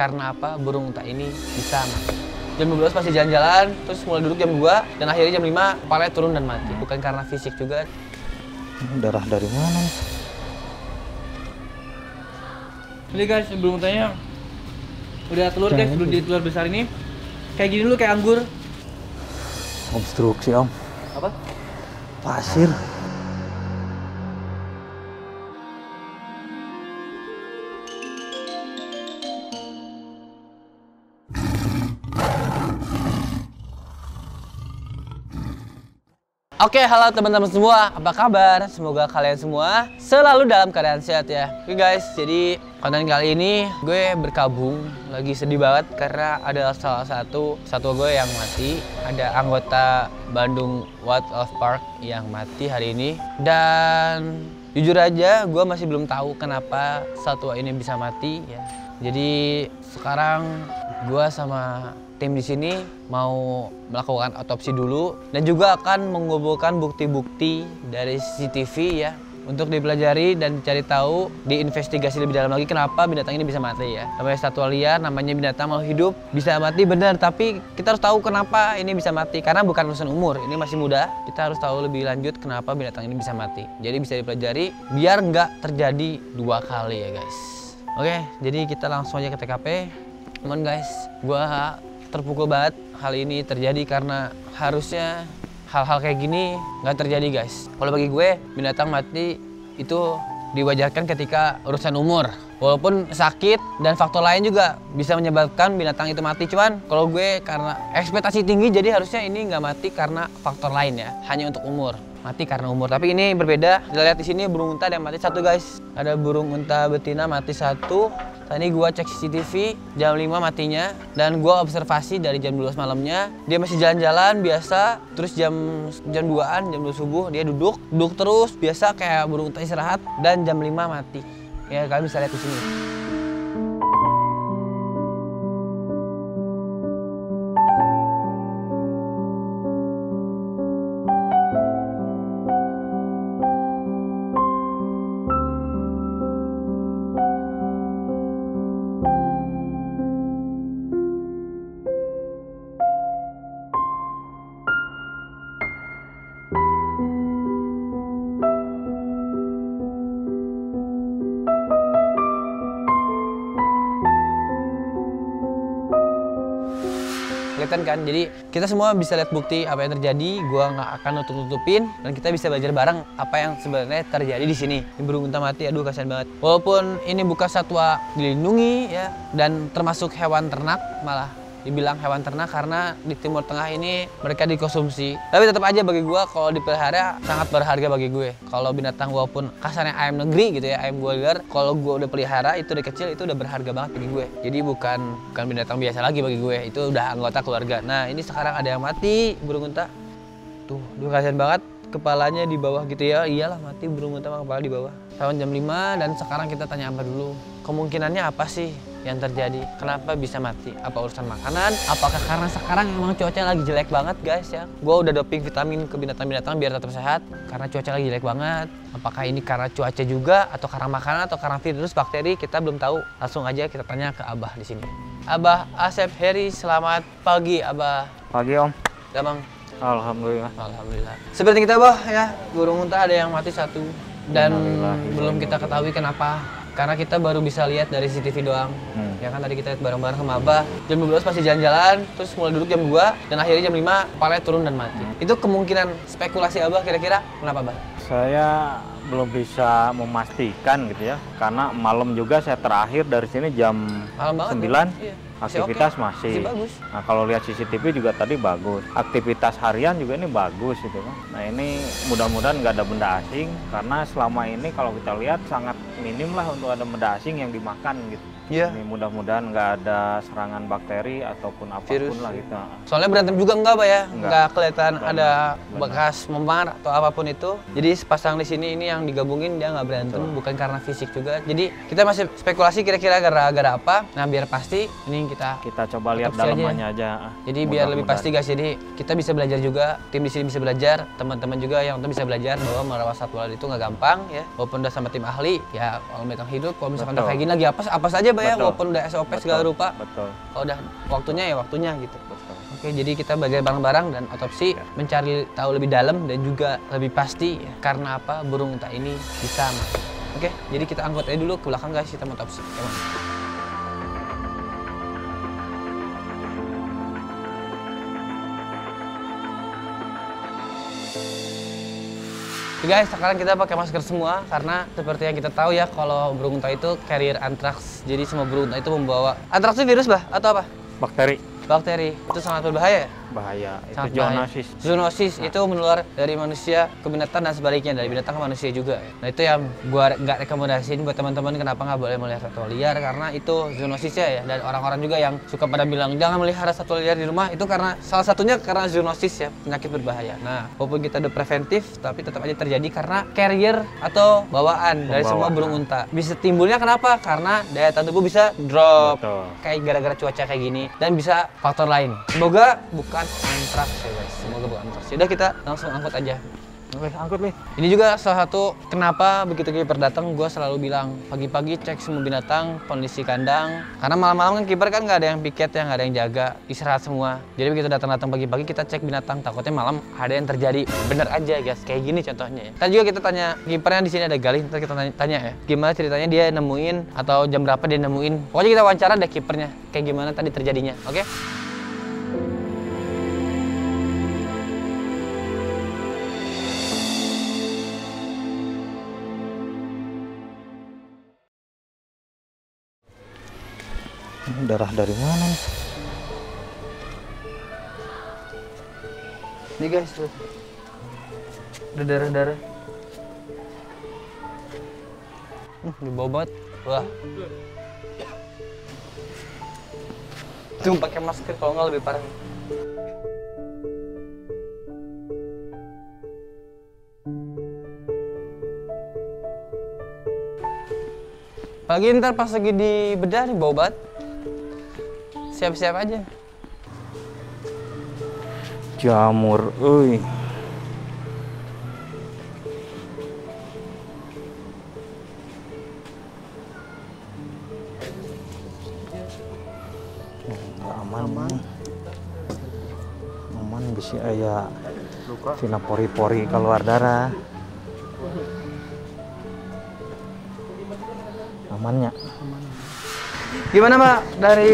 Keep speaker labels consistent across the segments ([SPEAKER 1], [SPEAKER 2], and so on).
[SPEAKER 1] karena apa burung unta ini bisa mati. Jam 12 pasti jalan-jalan, terus mulai duduk jam 2, dan akhirnya jam 5 kepalanya turun dan mati. Bukan karena fisik juga.
[SPEAKER 2] Darah dari mana nih?
[SPEAKER 3] Jadi guys, sebelum untanya udah telur guys, belum di telur besar ini. Kayak gini dulu kayak anggur.
[SPEAKER 2] Obstruksi om.
[SPEAKER 1] Apa?
[SPEAKER 2] Pasir.
[SPEAKER 1] Oke, halo teman-teman semua. Apa kabar? Semoga kalian semua selalu dalam keadaan sehat ya. Oke guys, jadi konten kali ini gue berkabung. Lagi sedih banget karena ada salah satu satwa gue yang mati. Ada anggota Bandung Wildlife Park yang mati hari ini. Dan jujur aja, gue masih belum tahu kenapa satwa ini bisa mati ya. Jadi sekarang gue sama tim di sini mau melakukan otopsi dulu dan juga akan mengumpulkan bukti-bukti dari CCTV ya untuk dipelajari dan cari tahu diinvestigasi lebih dalam lagi kenapa binatang ini bisa mati ya. Namanya satwa liar namanya binatang mau hidup bisa mati benar tapi kita harus tahu kenapa ini bisa mati karena bukan urusan umur ini masih muda. Kita harus tahu lebih lanjut kenapa binatang ini bisa mati. Jadi bisa dipelajari biar nggak terjadi dua kali ya guys. Oke jadi kita langsung aja ke TKP Cuman guys, gua terpukul banget hal ini terjadi karena harusnya hal-hal kayak gini nggak terjadi guys. Kalau bagi gue binatang mati itu diwajarkan ketika urusan umur. Walaupun sakit dan faktor lain juga bisa menyebabkan binatang itu mati. Cuman kalau gue karena ekspektasi tinggi jadi harusnya ini nggak mati karena faktor lain ya, hanya untuk umur. Mati karena umur. Tapi ini berbeda. Kita lihat di sini burung unta yang mati satu guys. Ada burung unta betina mati satu. Tadi gua cek CCTV jam 5 matinya dan gua observasi dari jam 12 malamnya dia masih jalan-jalan biasa terus jam jam 2-an jam 2 subuh dia duduk duduk terus biasa kayak burung unta istirahat dan jam 5 mati. Ya kalian bisa lihat di sini. Kelihatan kan. Jadi kita semua bisa lihat bukti apa yang terjadi gua nggak akan nutup nutupin dan kita bisa belajar bareng apa yang sebenarnya terjadi di sini. Ini burung unta mati aduh kasihan banget. Walaupun ini bukan satwa dilindungi ya dan termasuk hewan ternak malah dibilang hewan ternak karena di Timur Tengah ini mereka dikonsumsi. Tapi tetap aja bagi gua kalau dipelihara sangat berharga bagi gue. Kalau binatang walaupun kasarnya ayam negeri gitu ya, ayam broiler, kalau gua udah pelihara itu dari kecil itu udah berharga banget bagi gue. Jadi bukan bukan binatang biasa lagi bagi gue, itu udah anggota keluarga. Nah, ini sekarang ada yang mati burung unta. Tuh, duh kasihan banget kepalanya di bawah gitu ya. Iyalah mati burung unta kepala di bawah. Tahun jam 5 dan sekarang kita tanya apa dulu. Kemungkinannya apa sih yang terjadi? Kenapa bisa mati? Apa urusan makanan? Apakah karena sekarang emang cuaca lagi jelek banget guys ya? Gua udah doping vitamin ke binatang-binatang biar tetap sehat karena cuaca lagi jelek banget. Apakah ini karena cuaca juga atau karena makanan atau karena virus bakteri? Kita belum tahu. Langsung aja kita tanya ke Abah di sini. Abah Asep Heri, selamat pagi Abah.
[SPEAKER 2] Pagi om.
[SPEAKER 1] Damang.
[SPEAKER 2] Alhamdulillah.
[SPEAKER 1] Alhamdulillah. Seperti kita bah ya, burung unta ada yang mati satu dan belum kita ketahui kenapa. Karena kita baru bisa lihat dari CCTV doang.
[SPEAKER 2] Hmm.
[SPEAKER 1] Ya kan tadi kita lihat bareng-bareng sama Abah. Jam 12 pasti jalan-jalan, terus mulai duduk jam 2 dan akhirnya jam 5 kepalanya turun dan mati. Itu kemungkinan spekulasi Abah kira-kira kenapa, Abah?
[SPEAKER 2] Saya belum bisa memastikan gitu ya, karena malam juga saya terakhir dari sini jam
[SPEAKER 1] Malam banget.
[SPEAKER 2] 9
[SPEAKER 1] ya? Iya.
[SPEAKER 2] Aktivitas
[SPEAKER 1] oke.
[SPEAKER 2] masih.
[SPEAKER 1] Masih bagus.
[SPEAKER 2] Nah kalau lihat CCTV juga tadi bagus. Aktivitas harian juga ini bagus gitu kan. Nah ini mudah-mudahan nggak ada benda asing karena selama ini kalau kita lihat sangat minim lah untuk ada benda asing yang dimakan gitu.
[SPEAKER 1] Iya.
[SPEAKER 2] Ini mudah-mudahan nggak ada serangan bakteri ataupun apa pun
[SPEAKER 1] Virus.
[SPEAKER 2] lah gitu.
[SPEAKER 1] Soalnya berantem juga enggak, Pak ya?
[SPEAKER 2] Enggak.
[SPEAKER 1] Enggak kelihatan
[SPEAKER 2] Benar,
[SPEAKER 1] ada
[SPEAKER 2] benar.
[SPEAKER 1] bekas memar atau apa pun itu. Jadi sepasang di sini ini yang digabungin dia nggak berantem,
[SPEAKER 2] Betul.
[SPEAKER 1] bukan karena fisik juga. Jadi kita masih spekulasi kira-kira gara-gara apa. Nah, biar pasti ini kita
[SPEAKER 2] Kita coba lihat
[SPEAKER 1] Otopsi aja.
[SPEAKER 2] dalamannya aja.
[SPEAKER 1] jadi biar lebih pasti guys. Jadi kita bisa belajar juga, tim di sini bisa belajar, teman-teman juga yang nonton bisa belajar bahwa merawat satwa itu nggak gampang ya. Walaupun udah sama tim ahli, ya kalau mereka hidup, kalau misalkan udah kayak gini lagi apa apa saja bah ya
[SPEAKER 2] Betul.
[SPEAKER 1] walaupun udah SOP segala
[SPEAKER 2] Betul,
[SPEAKER 1] rupa.
[SPEAKER 2] Betul.
[SPEAKER 1] Kalau udah waktunya ya waktunya gitu.
[SPEAKER 2] Betul.
[SPEAKER 1] Oke, jadi kita bagian barang-barang dan otopsi
[SPEAKER 2] Ya.
[SPEAKER 1] mencari tahu lebih dalam dan juga lebih pasti ya, karena apa burung unta ini bisa mati. Oke, jadi kita angkut aja dulu ke belakang guys kita mau otopsi. Emang. Oke guys, sekarang kita pakai masker semua karena seperti yang kita tahu ya kalau burung unta itu carrier anthrax. Jadi semua burung unta itu membawa anthrax itu virus bah atau apa?
[SPEAKER 2] Bakteri
[SPEAKER 1] Bakteri. Itu sangat berbahaya ya?
[SPEAKER 2] bahaya
[SPEAKER 1] Sangat
[SPEAKER 2] itu
[SPEAKER 1] bahaya.
[SPEAKER 2] zoonosis.
[SPEAKER 1] Zoonosis itu menular dari manusia ke binatang dan sebaliknya dari binatang ke manusia juga. Nah itu yang gua nggak rekomendasiin buat teman-teman kenapa nggak boleh melihara satwa liar karena itu zoonosisnya ya dan orang-orang juga yang suka pada bilang jangan melihara satwa liar di rumah itu karena salah satunya karena zoonosis ya penyakit berbahaya. Nah walaupun kita udah preventif tapi tetap aja terjadi karena carrier atau bawaan dari semua burung unta. Bisa timbulnya kenapa? Karena daya tahan tubuh bisa drop
[SPEAKER 2] Betul.
[SPEAKER 1] kayak gara-gara cuaca kayak gini dan bisa faktor lain. Semoga bukan antraks ya guys. Semoga bukan antraks. Udah kita langsung angkut aja.
[SPEAKER 2] Oke, angkut nih.
[SPEAKER 1] Ini juga salah satu kenapa begitu kiper datang gue selalu bilang pagi-pagi cek semua binatang kondisi kandang karena malam-malam kan kiper kan nggak ada yang piket ya nggak ada yang jaga istirahat semua jadi begitu datang-datang pagi-pagi kita cek binatang takutnya malam ada yang terjadi bener aja guys kayak gini contohnya ya. Tadi juga kita tanya kipernya di sini ada Galih ntar kita tanya, tanya ya gimana ceritanya dia nemuin atau jam berapa dia nemuin pokoknya kita wawancara deh kipernya kayak gimana tadi terjadinya oke
[SPEAKER 2] Ini darah dari mana nih?
[SPEAKER 1] Nih guys tuh. Udah darah-darah. Hmm, dibobot. Wah. Tuh pakai masker kalau nggak lebih parah. Pagi ntar pas lagi di bedah nih bobat. Siap-siap aja.
[SPEAKER 2] Jamur, euy. Nggak aman. Aman. Aman bisa aya tina pori-pori keluar darah. Amannya.
[SPEAKER 1] Gimana Mbak dari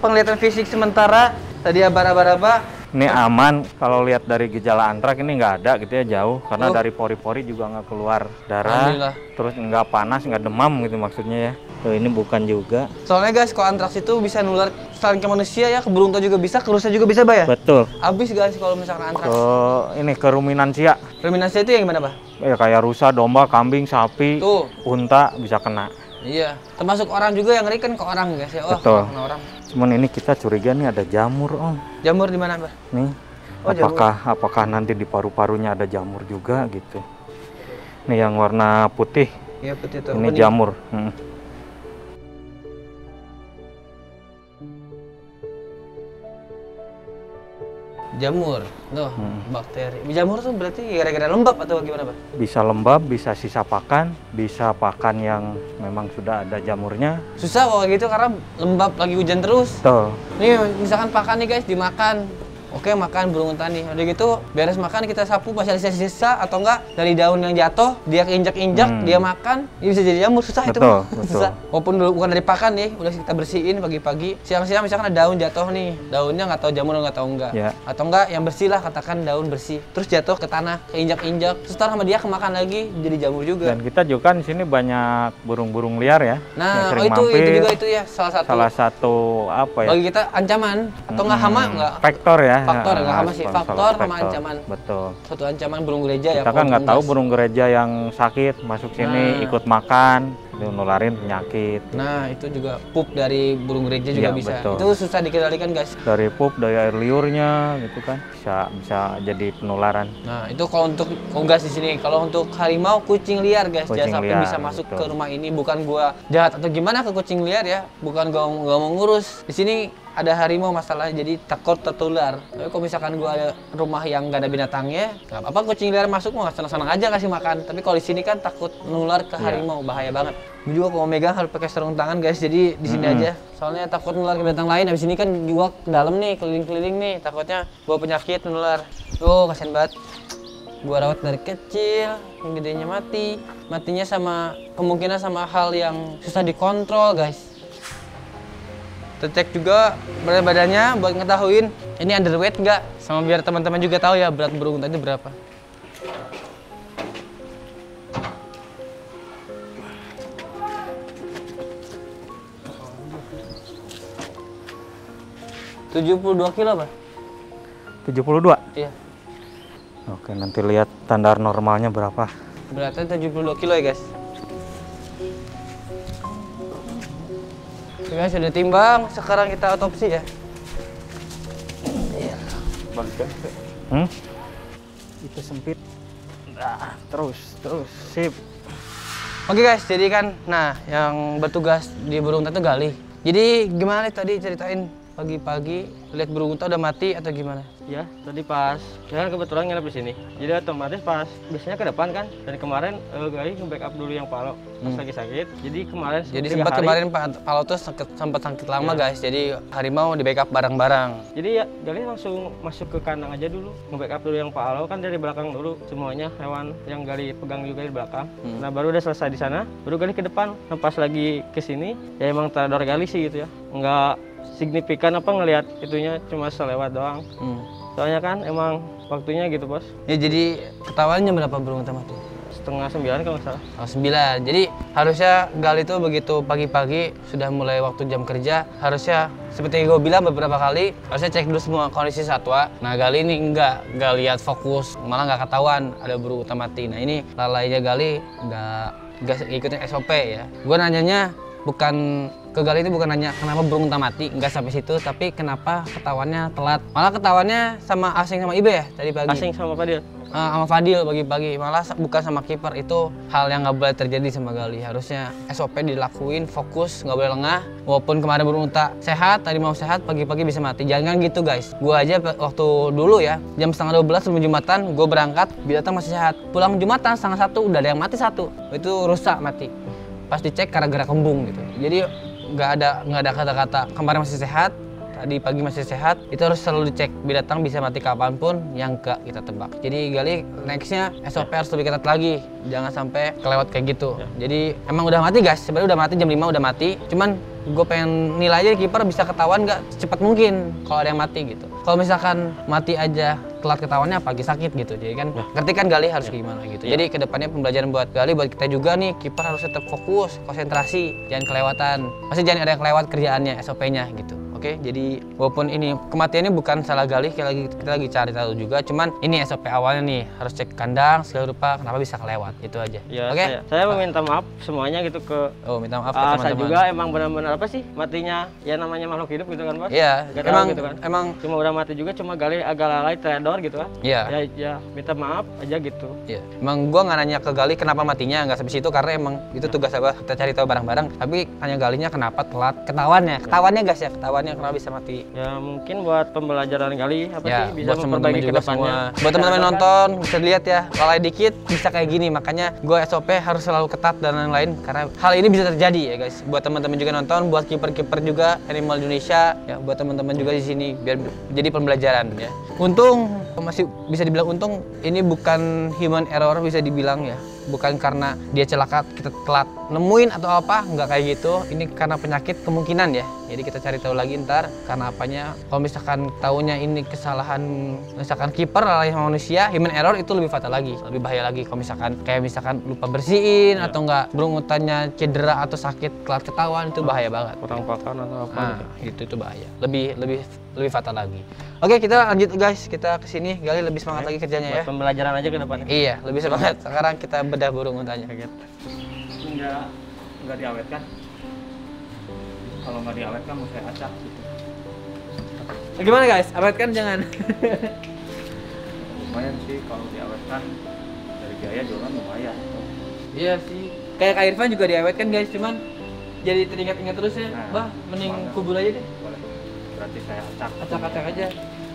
[SPEAKER 1] penglihatan fisik sementara tadi abara-baraba
[SPEAKER 2] Ini aman kalau lihat dari gejala antrak ini nggak ada gitu ya jauh karena
[SPEAKER 1] Oh.
[SPEAKER 2] dari pori-pori juga nggak keluar darah terus nggak panas nggak demam gitu maksudnya ya Tuh, ini bukan juga
[SPEAKER 1] Soalnya guys, kalau antraks itu bisa nular selain ke manusia ya, ke burung juga bisa, ke rusa juga bisa, Bah ya?
[SPEAKER 2] betul
[SPEAKER 1] Abis guys kalau misalkan
[SPEAKER 2] ke
[SPEAKER 1] antraks.
[SPEAKER 2] ini ke ruminansia
[SPEAKER 1] Ruminasi itu yang gimana, Bah?
[SPEAKER 2] ya kayak rusa domba kambing sapi
[SPEAKER 1] Tuh.
[SPEAKER 2] unta bisa kena
[SPEAKER 1] Iya, termasuk orang juga yang ngeri kan ke orang guys ya. Wah,
[SPEAKER 2] Betul.
[SPEAKER 1] kena orang.
[SPEAKER 2] Cuman ini kita curiga nih ada jamur om
[SPEAKER 1] Jamur di mana, Bah?
[SPEAKER 2] nih
[SPEAKER 1] Oh, jamur.
[SPEAKER 2] apakah apakah nanti di paru-parunya ada jamur juga gitu nih yang warna putih
[SPEAKER 1] Iya, putih itu.
[SPEAKER 2] ini jamur Hmm.
[SPEAKER 1] Jamur. Tuh,
[SPEAKER 2] Hmm.
[SPEAKER 1] bakteri. Jamur tuh berarti gara-gara lembab atau gimana, Bah?
[SPEAKER 2] bisa lembab, bisa sisa pakan, bisa pakan yang memang sudah ada jamurnya.
[SPEAKER 1] Susah kalau gitu karena lembab lagi hujan terus.
[SPEAKER 2] Tuh,
[SPEAKER 1] Nih, misalkan pakan nih guys, dimakan. Oke, makan burung unta nih. Udah gitu, beres makan kita sapu masih ada sisa-sisa atau enggak dari daun yang jatuh, dia keinjak-injak,
[SPEAKER 2] Hmm.
[SPEAKER 1] dia makan, ini bisa jadi jamur. Susah itu,
[SPEAKER 2] Betul,
[SPEAKER 1] Bang.
[SPEAKER 2] betul.
[SPEAKER 1] Susah. Walaupun dulu bukan dari pakan nih, udah kita bersihin pagi-pagi. Siang-siang misalkan ada daun jatuh nih, daunnya nggak tahu jamur nggak tahu enggak.
[SPEAKER 2] Ya.
[SPEAKER 1] Atau enggak yang bersih lah, katakan daun bersih. Terus jatuh ke tanah, keinjak-injak, terus ntar sama dia kemakan lagi, jadi jamur juga.
[SPEAKER 2] dan kita juga kan di sini banyak burung-burung liar ya.
[SPEAKER 1] Nah,
[SPEAKER 2] sering
[SPEAKER 1] oh itu, itu
[SPEAKER 2] mampir.
[SPEAKER 1] juga itu ya salah satu
[SPEAKER 2] Salah satu apa ya?
[SPEAKER 1] bagi kita ancaman atau nggak hama
[SPEAKER 2] Hmm,
[SPEAKER 1] nggak
[SPEAKER 2] Faktor ya.
[SPEAKER 1] Faktor, nggak hama sih. Faktor sama ancaman.
[SPEAKER 2] Betul.
[SPEAKER 1] suatu ancaman burung gereja ya
[SPEAKER 2] Kita kan nggak tahu burung gereja yang sakit masuk sini
[SPEAKER 1] Nah.
[SPEAKER 2] ikut makan, itu nularin penyakit.
[SPEAKER 1] Nah itu juga pup dari burung gereja juga
[SPEAKER 2] Iya,
[SPEAKER 1] bisa.
[SPEAKER 2] betul.
[SPEAKER 1] Itu susah dikendalikan guys.
[SPEAKER 2] Dari pup, dari air liurnya gitu kan bisa bisa jadi penularan.
[SPEAKER 1] Nah itu kalau untuk unggas di sini. Kalau untuk harimau kucing liar guys,
[SPEAKER 2] Kucing
[SPEAKER 1] jangan sampai
[SPEAKER 2] liar,
[SPEAKER 1] bisa masuk
[SPEAKER 2] betul.
[SPEAKER 1] ke rumah ini. Bukan gua jahat atau gimana ke kucing liar ya. Bukan gua nggak mau ngurus. Di sini ada harimau masalahnya jadi takut tertular. Tapi kalau misalkan gua ada rumah yang gak ada binatangnya, nggak apa-apa kucing liar masuk mau senang-senang aja kasih makan. Tapi kalau di sini kan takut nular ke harimau, bahaya banget. Gua juga kalau megang harus pakai sarung tangan guys, jadi di sini aja. Soalnya takut nular ke binatang lain. Habis ini kan gua ke dalam nih, keliling-keliling nih, takutnya bawa penyakit nular. Tuh, kasihan banget gua rawat dari kecil yang gedenya mati matinya sama kemungkinan sama hal yang susah dikontrol guys cek juga berat badannya buat ngetahuin ini underweight nggak? Sama biar teman-teman juga tahu ya berat burung tadi berapa. Tujuh puluh dua kilo pak.
[SPEAKER 2] 72
[SPEAKER 1] iya.
[SPEAKER 2] Oke nanti lihat standar normalnya berapa.
[SPEAKER 1] Beratnya 72 kilo ya guys. Oke guys, sudah timbang. Sekarang kita otopsi ya.
[SPEAKER 2] hmm? itu sempit nah, terus terus sip
[SPEAKER 1] Oke guys, jadi kan, nah yang bertugas di burung itu gali. Jadi gimana nih tadi ceritain pagi-pagi lihat burung unta udah mati atau gimana?
[SPEAKER 3] Ya, tadi pas. Ya kan kebetulan nginep di sini. Jadi otomatis pas biasanya ke depan kan. Dan kemarin uh, Gali nge-backup dulu yang Palo pas lagi sakit. Jadi kemarin
[SPEAKER 1] Jadi sempat
[SPEAKER 3] hari-
[SPEAKER 1] kemarin Pak Palo tuh sakit, sempat sakit lama guys. Jadi harimau di backup bareng-bareng.
[SPEAKER 3] Jadi ya Gali langsung masuk ke kandang aja dulu. Nge-backup dulu yang Palo kan dari belakang dulu semuanya hewan yang Gali pegang juga di belakang. Nah, baru udah selesai di sana, baru Gali ke depan. Nah, pas lagi ke sini ya emang terador Gali sih gitu ya. Enggak signifikan apa ngelihat itunya cuma selewat doang.
[SPEAKER 1] Hmm.
[SPEAKER 3] Soalnya kan emang waktunya gitu bos
[SPEAKER 1] Ya jadi ketahuannya berapa burung unta mati?
[SPEAKER 3] setengah sembilan kalau nggak salah.
[SPEAKER 1] Oh, 9. Jadi harusnya gali itu begitu pagi-pagi sudah mulai waktu jam kerja harusnya seperti yang gue bilang beberapa kali harusnya cek dulu semua kondisi satwa. Nah gali ini enggak nggak lihat fokus malah nggak ketahuan ada burung utama mati. Nah ini lalainya gali nggak nggak ikutin SOP ya. Gue nanyanya bukan ke gali itu bukan nanya kenapa burung utama mati nggak sampai situ tapi kenapa ketahuannya telat. Malah ketahuannya sama asing sama ibe ya tadi pagi.
[SPEAKER 3] Asing sama Fadil.
[SPEAKER 1] Eh, sama Fadil pagi-pagi. Malah bukan sama kiper itu hal yang nggak boleh terjadi sama Gali. Harusnya SOP dilakuin fokus nggak boleh lengah. Walaupun kemarin burung unta sehat tadi mau sehat pagi-pagi bisa mati. Jangan gitu guys. Gua aja waktu dulu ya jam setengah 12 sebelum jumatan gue berangkat binatang masih sehat. Pulang jumatan setengah satu udah ada yang mati satu. Itu rusak mati. Pas dicek karena gerak kembung gitu. Jadi nggak ada nggak ada kata-kata. Kemarin masih sehat tadi pagi masih sehat. Itu harus selalu dicek binatang bisa mati kapan pun yang gak kita tebak. Jadi gali nextnya SOP harus lebih ketat lagi. Jangan sampai kelewat kayak gitu. Jadi emang udah mati guys? Sebenarnya udah mati jam 5 udah mati. Cuman gue pengen nilai aja kiper bisa ketahuan gak secepat mungkin kalau ada yang mati gitu. Kalau misalkan mati aja telat ketahuannya pagi sakit gitu. Jadi kan ngerti kan Gali harus gimana gitu. Jadi ke depannya pembelajaran buat Gali buat kita juga nih kiper harus tetap fokus konsentrasi jangan kelewatan. Pasti jangan ada yang kelewat kerjaannya SOP-nya gitu Oke, jadi walaupun ini kematiannya bukan salah Gali, kita lagi kita lagi cari tahu juga. Cuman ini SOP awalnya nih harus cek kandang segala rupa kenapa bisa kelewat itu aja.
[SPEAKER 3] Ya,
[SPEAKER 1] Oke.
[SPEAKER 3] saya, saya meminta maaf semuanya gitu ke
[SPEAKER 1] Oh, minta maaf ke
[SPEAKER 3] Ah, saya
[SPEAKER 1] teman-teman.
[SPEAKER 3] juga emang benar-benar apa sih matinya ya namanya makhluk hidup gitu kan bos
[SPEAKER 1] Iya, emang
[SPEAKER 3] gitu kan.
[SPEAKER 1] emang
[SPEAKER 3] cuma udah mati juga cuma gali agak lalai teledor gitu kan
[SPEAKER 1] Iya.
[SPEAKER 3] ya ya minta maaf aja gitu
[SPEAKER 1] Iya. Emang gua nggak nanya ke Gali kenapa matinya nggak sampai situ karena emang itu tugas apa kita cari tahu bareng-bareng. Tapi tanya Galinya kenapa telat ketahuannya. Ketahuannya guys ya, ketahuannya kenapa bisa mati.
[SPEAKER 3] ya mungkin buat pembelajaran gali apa
[SPEAKER 1] ya,
[SPEAKER 3] sih bisa
[SPEAKER 1] buat teman-teman
[SPEAKER 3] memperbaiki ke depannya.
[SPEAKER 1] Buat teman-teman nonton bisa dilihat ya, lalai dikit bisa kayak gini. Makanya gue SOP harus selalu ketat dan lain-lain karena hal ini bisa terjadi ya guys. Buat teman-teman juga nonton, buat kiper-kiper juga Animal Indonesia ya buat teman-teman juga di sini biar jadi pembelajaran ya. Untung masih bisa dibilang untung ini bukan human error bisa dibilang ya. Bukan karena dia celaka kita telat nemuin atau apa nggak kayak gitu. Ini karena penyakit kemungkinan ya. Jadi kita cari tahu lagi ntar karena apanya. Kalau misalkan tahunya ini kesalahan misalkan kiper sama manusia, human error itu lebih fatal lagi, lebih bahaya lagi. Kalau misalkan kayak misalkan lupa bersihin atau nggak burung utannya cedera atau sakit telat ketahuan itu bahaya banget.
[SPEAKER 3] kurang pakan atau apa
[SPEAKER 1] Ah,
[SPEAKER 3] gitu
[SPEAKER 1] itu itu bahaya. Lebih lebih lebih fatal lagi. Oke, kita lanjut guys. Kita ke sini Gali lebih semangat lagi kerjanya ya.
[SPEAKER 3] pembelajaran aja ke depannya
[SPEAKER 1] Iya, lebih semangat. Sekarang kita bedah burung untanya.
[SPEAKER 2] enggak enggak diawetkan kalau nggak diawetkan mau saya acak gitu
[SPEAKER 1] Gimana guys? Awetkan jangan.
[SPEAKER 2] lumayan sih kalau diawetkan dari biaya juga kan lumayan
[SPEAKER 1] Iya sih. Kayak Kak Irfan juga diawetkan guys, cuman jadi teringat-ingat terus ya.
[SPEAKER 2] Nah,
[SPEAKER 1] bah, mending kubur aja deh.
[SPEAKER 2] boleh berarti saya acak.
[SPEAKER 1] acak-acak aja.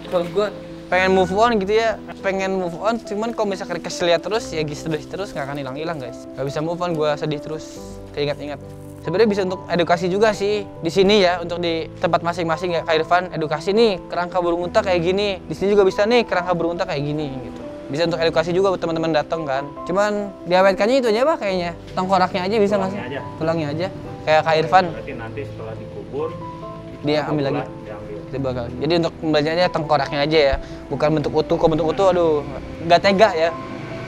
[SPEAKER 1] Kalau gue pengen move on gitu ya pengen move on cuman kalau misalkan dikasih lihat terus ya gitu sedih terus nggak akan hilang-hilang guys. Nggak bisa move on gue sedih terus keingat-ingat. Sebenarnya bisa untuk edukasi juga sih di sini ya untuk di tempat masing-masing ya Kak Irfan. Edukasi nih kerangka burung unta kayak gini. Di sini juga bisa nih kerangka burung unta kayak gini gitu. Bisa untuk edukasi juga buat teman-teman datang kan. Cuman diawetkannya itu aja bah kayaknya. Tengkoraknya aja bisa nggak sih?
[SPEAKER 2] Tulangnya aja.
[SPEAKER 1] tulangnya aja. Kayak Kak Irfan.
[SPEAKER 2] Berarti nanti setelah dikubur
[SPEAKER 1] Dia ambil lagi. Kita bakal. Jadi untuk pembelajarannya tengkoraknya aja ya, bukan bentuk utuh. Kalau bentuk utuh, aduh, nggak tega ya.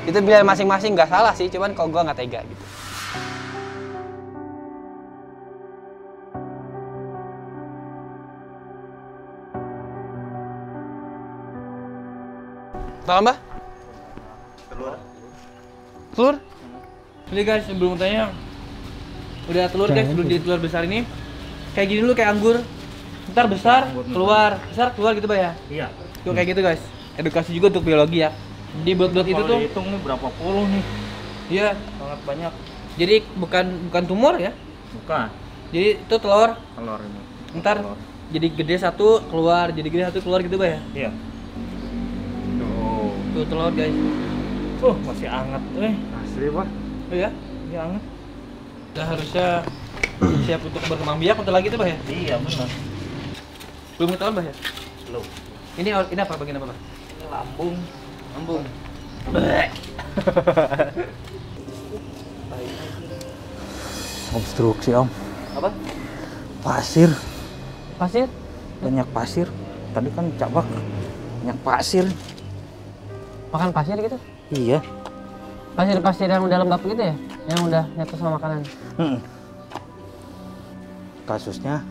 [SPEAKER 1] Itu pilihan masing-masing, nggak salah sih. Cuman kalau gua nggak tega gitu. Tahu mbak?
[SPEAKER 2] Telur.
[SPEAKER 1] Telur? Ini guys, sebelum tanya udah telur guys, belum di telur besar ini kayak gini dulu kayak anggur. Ntar besar, keluar, besar, keluar gitu Pak ya.
[SPEAKER 2] Iya.
[SPEAKER 1] Tuh kayak gitu guys. Edukasi juga untuk biologi ya. Di buat-buat itu tuh
[SPEAKER 2] dihitung nih berapa puluh nih?
[SPEAKER 1] iya,
[SPEAKER 2] Sangat banyak.
[SPEAKER 1] jadi bukan bukan tumor ya.
[SPEAKER 2] Bukan.
[SPEAKER 1] Jadi itu telur,
[SPEAKER 2] Telur ini.
[SPEAKER 1] ntar
[SPEAKER 2] Telur.
[SPEAKER 1] jadi gede satu keluar, jadi gede satu keluar gitu Pak ya.
[SPEAKER 2] Iya. Tuh.
[SPEAKER 1] Tuh telur guys.
[SPEAKER 2] Uh, masih hangat. Eh, asli pak.
[SPEAKER 1] Oh ya,
[SPEAKER 2] Iya hangat.
[SPEAKER 1] kita harusnya siap untuk berkembang biak untuk lagi tuh Pak ya.
[SPEAKER 2] Iya benar.
[SPEAKER 1] Belum ketahuan Pak ya.
[SPEAKER 2] Belum.
[SPEAKER 1] Ini ini apa bagian apa Pak?
[SPEAKER 2] Ini lambung.
[SPEAKER 1] Lambung.
[SPEAKER 2] Obstruksi om.
[SPEAKER 1] Apa?
[SPEAKER 2] Pasir.
[SPEAKER 1] Pasir?
[SPEAKER 2] Banyak pasir. Tadi kan cabak. Banyak pasir.
[SPEAKER 1] Makan pasir gitu?
[SPEAKER 2] Iya.
[SPEAKER 1] Pasir-pasir yang udah lembab gitu ya? Yang udah nyatu sama makanan.
[SPEAKER 2] Mm. Kasusnya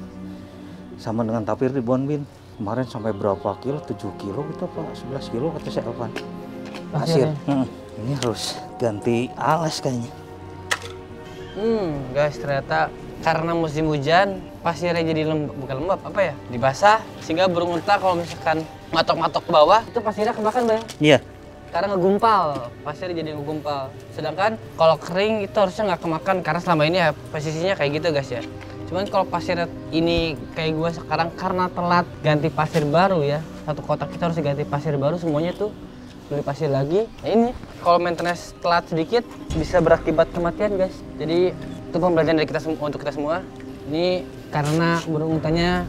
[SPEAKER 2] sama dengan tapir di Bonbin. Kemarin sampai berapa kilo? 7 kilo gitu apa? 11 kilo kata si Elvan. Pasir.
[SPEAKER 1] Pasirnya.
[SPEAKER 2] Mm. Ini harus ganti alas kayaknya.
[SPEAKER 1] Hmm, guys, ternyata karena musim hujan, pasirnya jadi lembab, bukan lembab, apa ya? Dibasah, sehingga burung unta kalau misalkan matok-matok ke bawah, itu pasirnya kemakan, Bang.
[SPEAKER 2] Iya.
[SPEAKER 1] Karena ngegumpal, pasirnya jadi ngegumpal. Sedangkan kalau kering itu harusnya nggak kemakan, karena selama ini ya posisinya kayak gitu, guys ya. Cuman kalau pasirnya ini kayak gua sekarang karena telat ganti pasir baru ya, satu kotak kita harus ganti pasir baru semuanya tuh beli pasir lagi. Nah ini kalau maintenance telat sedikit bisa berakibat kematian guys. Jadi itu pembelajaran dari kita semua untuk kita semua. Ini karena burung untanya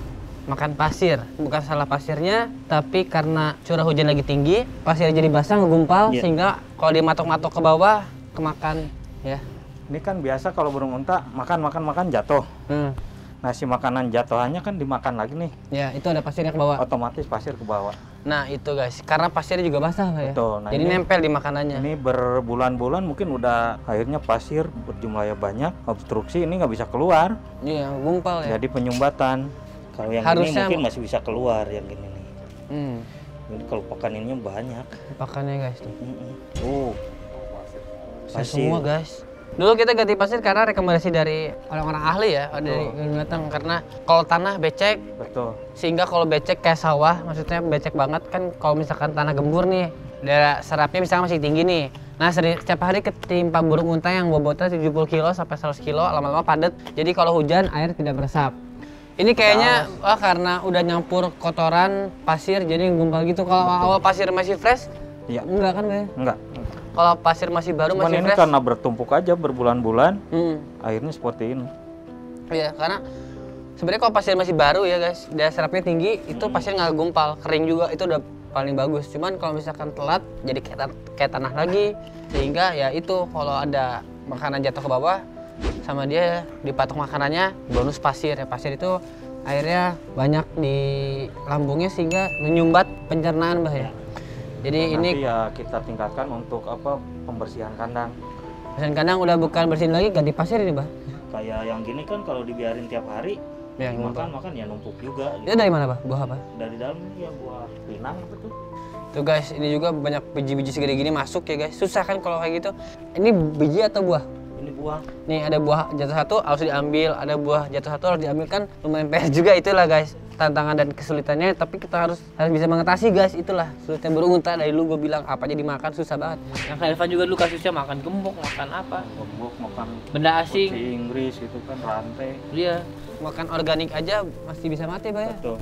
[SPEAKER 1] makan pasir, bukan salah pasirnya, tapi karena curah hujan lagi tinggi, pasirnya jadi basah ngegumpal
[SPEAKER 2] Iya.
[SPEAKER 1] sehingga kalau dia matok-matok ke bawah kemakan ya.
[SPEAKER 2] Ini kan biasa kalau burung unta makan makan makan jatuh.
[SPEAKER 1] Hmm.
[SPEAKER 2] Nah si makanan jatuhannya kan dimakan lagi nih.
[SPEAKER 1] Ya, itu ada pasirnya ke bawah.
[SPEAKER 2] Otomatis pasir ke bawah.
[SPEAKER 1] Nah, itu guys, karena pasirnya juga basah Pak, ya.
[SPEAKER 2] Betul, nah
[SPEAKER 1] Jadi
[SPEAKER 2] ini-
[SPEAKER 1] nempel di makanannya.
[SPEAKER 2] Ini berbulan-bulan mungkin udah akhirnya pasir berjumlahnya banyak, obstruksi ini nggak bisa keluar.
[SPEAKER 1] Iya, gumpal ya.
[SPEAKER 2] Jadi penyumbatan. Kalau yang
[SPEAKER 1] Harusnya-
[SPEAKER 2] ini mungkin masih bisa keluar yang ini nih.
[SPEAKER 1] Hmm,
[SPEAKER 2] Ini kalau pakan ininya banyak.
[SPEAKER 1] pakannya guys tuh.
[SPEAKER 2] Mm-mm. Oh,
[SPEAKER 1] Basah
[SPEAKER 2] Pasir.
[SPEAKER 1] semua guys. Dulu kita ganti pasir karena rekomendasi dari orang-orang ahli ya, dari yang datang karena kalau tanah becek
[SPEAKER 2] betul.
[SPEAKER 1] sehingga kalau becek kayak sawah, maksudnya becek banget kan kalau misalkan tanah gembur nih, daerah serapnya misalnya masih tinggi nih. Nah, seri- setiap hari ketimpa burung unta yang bobotnya 70 kilo sampai 100 kilo, lama-lama padat. Jadi kalau hujan air tidak meresap. Ini kayaknya wah karena udah nyampur kotoran pasir jadi gumpal gitu. Kalau awal pasir masih fresh,
[SPEAKER 2] Iya.
[SPEAKER 1] enggak kan kayak.
[SPEAKER 2] Enggak.
[SPEAKER 1] Kalau pasir masih baru
[SPEAKER 2] Cuman
[SPEAKER 1] masih
[SPEAKER 2] ini
[SPEAKER 1] fresh.
[SPEAKER 2] karena bertumpuk aja berbulan-bulan,
[SPEAKER 1] Hmm.
[SPEAKER 2] akhirnya seperti ini.
[SPEAKER 1] Iya, karena sebenarnya kalau pasir masih baru ya guys, daya serapnya tinggi, itu pasir nggak gumpal, kering juga itu udah paling bagus. Cuman kalau misalkan telat, jadi kayak, tan- kayak tanah lagi, sehingga ya itu kalau ada makanan jatuh ke bawah, sama dia dipatok makanannya bonus pasir ya pasir itu airnya banyak di lambungnya sehingga menyumbat pencernaan bah ya. Jadi ini
[SPEAKER 2] Nanti ya kita tingkatkan untuk apa pembersihan kandang.
[SPEAKER 1] pesan kandang udah bukan bersihin lagi ganti pasir ini bah.
[SPEAKER 2] Kayak yang gini kan kalau dibiarin tiap hari,
[SPEAKER 1] Ya,
[SPEAKER 2] makan makan ya numpuk juga.
[SPEAKER 1] Itu
[SPEAKER 2] Gitu.
[SPEAKER 1] dari mana bah? Buah apa?
[SPEAKER 2] Dari dalam ya buah pinang apa tuh?
[SPEAKER 1] Tuh guys, ini juga banyak biji-biji segede gini masuk ya guys. Susah kan kalau kayak gitu. Ini biji atau buah?
[SPEAKER 2] Ini buah.
[SPEAKER 1] Nih ada buah jatuh satu harus diambil, ada buah jatuh satu harus diambil kan lumayan PR juga itulah guys tantangan dan kesulitannya tapi kita harus harus bisa mengatasi guys. Itulah sulitnya burung unta dari dulu gue bilang apa aja dimakan susah banget. Yang kayak Elvan juga dulu kasusnya makan gembok makan apa?
[SPEAKER 2] Gembok makan
[SPEAKER 1] benda asing.
[SPEAKER 2] di Inggris itu kan rantai.
[SPEAKER 1] dia makan organik aja masih bisa mati bah ya.
[SPEAKER 2] Betul.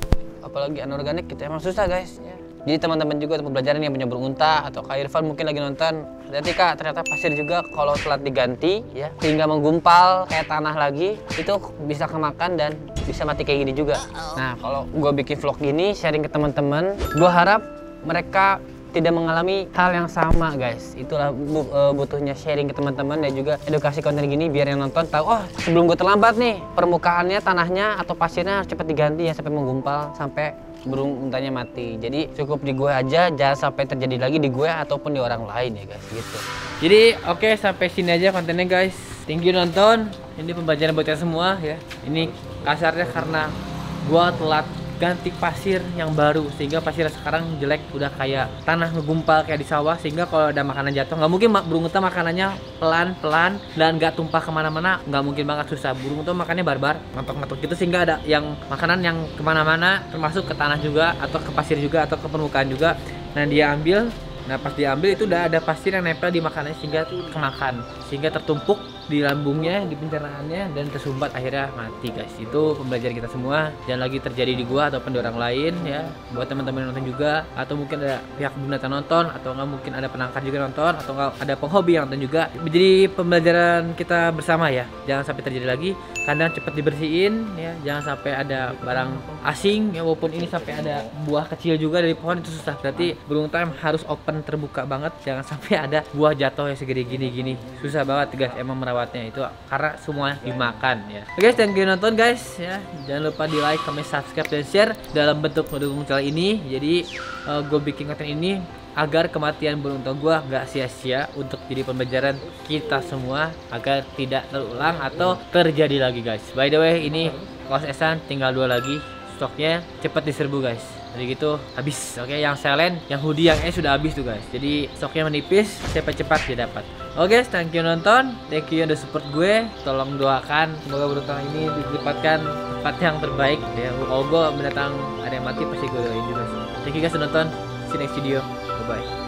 [SPEAKER 1] apalagi anorganik kita emang susah guys. Ya. Jadi teman-teman juga tempat pembelajaran yang punya burung unta atau Kak Irfan mungkin lagi nonton Hati-hati kak, ternyata pasir juga kalau telat diganti ya sehingga menggumpal kayak tanah lagi itu bisa kemakan dan bisa mati kayak gini juga. Nah kalau gue bikin vlog gini sharing ke teman-teman, gue harap mereka tidak mengalami hal yang sama guys. Itulah bu, uh, butuhnya sharing ke teman-teman dan juga edukasi konten gini biar yang nonton tahu oh sebelum gue terlambat nih permukaannya tanahnya atau pasirnya harus cepat diganti ya sampai menggumpal sampai burung untanya mati. Jadi cukup di gue aja jangan sampai terjadi lagi di gue ataupun di orang lain ya guys gitu. Jadi oke okay, sampai sini aja kontennya guys. Thank you nonton. Ini pembelajaran buat kalian semua ya. Ini kasarnya karena gue telat ganti pasir yang baru sehingga pasir sekarang jelek udah kayak tanah ngegumpal kayak di sawah sehingga kalau ada makanan jatuh nggak mungkin burung unta makanannya pelan pelan dan nggak tumpah ke mana-mana nggak mungkin banget susah. Burung unta makannya barbar. Matok-matok gitu sehingga ada yang makanan yang ke mana-mana termasuk ke tanah juga atau ke pasir juga atau ke permukaan juga. Nah dia ambil Nah pas diambil itu udah ada pasir yang nempel di makanannya sehingga kemakan sehingga tertumpuk di lambungnya, di pencernaannya dan tersumbat akhirnya mati guys. Itu pembelajaran kita semua. Jangan lagi terjadi di gua ataupun di orang lain ya. Buat teman-teman nonton juga atau mungkin ada pihak binatang nonton atau nggak mungkin ada penangkar juga nonton atau nggak ada penghobi yang nonton juga. Jadi pembelajaran kita bersama ya. Jangan sampai terjadi lagi. Kandang cepat dibersihin ya. Jangan sampai ada barang asing ya walaupun ini sampai ada buah kecil juga dari pohon itu susah. Berarti burung time harus open terbuka banget. Jangan sampai ada buah jatuh yang segede gini-gini. Susah banget guys emang merawat merawatnya itu karena semua dimakan ya. Oke guys, thank you nonton guys ya. Jangan lupa di like, comment, subscribe dan share dalam bentuk mendukung channel ini. Jadi uh, eh, gue bikin konten ini agar kematian burung tua gue gak sia-sia untuk jadi pembelajaran kita semua agar tidak terulang atau terjadi lagi guys. By the way ini kaos esan tinggal dua lagi stoknya cepat diserbu guys jadi gitu habis. Oke yang selen yang hoodie yang E sudah habis tuh guys. Jadi stoknya menipis cepat-cepat dia dapat. Oke okay, thank you nonton. Thank you udah support gue. Tolong doakan. Semoga beruntung ini ditempatkan tempat yang terbaik. Ya kalau gue mendatang ada yang mati pasti gue doain juga thank you guys udah nonton. See you next video. Bye bye